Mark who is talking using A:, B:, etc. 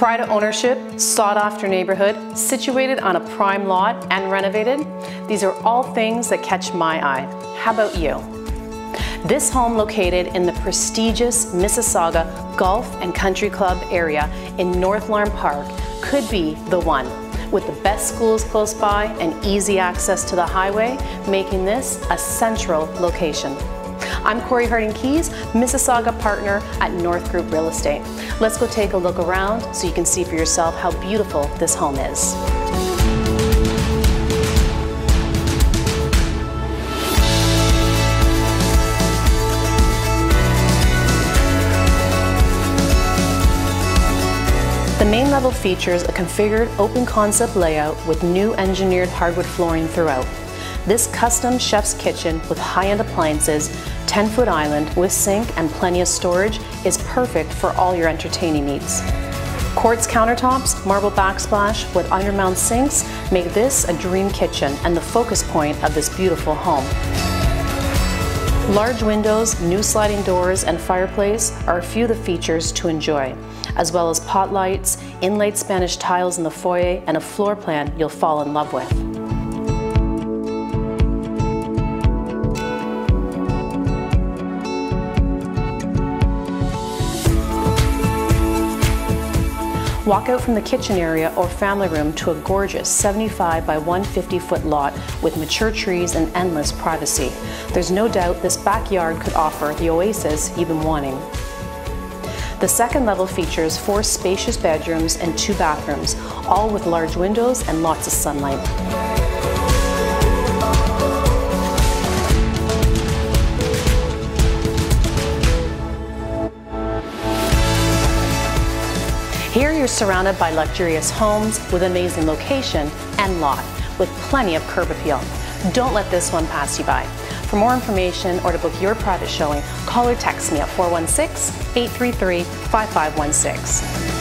A: Pride of ownership, sought after neighborhood, situated on a prime lot and renovated. These are all things that catch my eye. How about you? This home located in the prestigious Mississauga Golf and Country Club area in North Lorne Park could be the one. With the best schools close by and easy access to the highway, making this a central location. I'm Corrie Harding Keizs, Mississauga partner at North Group Real Estate. Let's go take a look around so you can see for yourself how beautiful this home is. The main level features a configured open concept layout with new engineered hardwood flooring throughout. This custom chef's kitchen with high-end appliances, 10-foot island with sink and plenty of storage is perfect for all your entertaining needs. Quartz countertops, marble backsplash with undermount sinks make this a dream kitchen and the focus point of this beautiful home. Large windows, new sliding doors, and fireplace are a few of the features to enjoy, as well as pot lights, inlaid Spanish tiles in the foyer, and a floor plan you'll fall in love with. Walk out from the kitchen area or family room to a gorgeous 75 by 150 foot lot with mature trees and endless privacy. There's no doubt this backyard could offer the oasis you've been wanting. The second level features four spacious bedrooms and two bathrooms, all with large windows and lots of sunlight. Here you're surrounded by luxurious homes with amazing location and lot with plenty of curb appeal. Don't let this one pass you by. For more information or to book your private showing, call or text me at 416 833 5516.